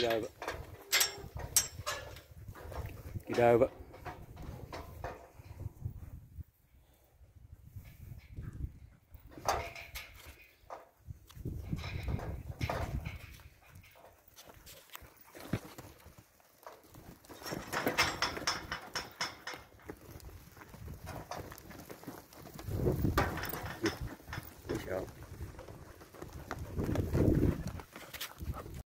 Get over. Get over.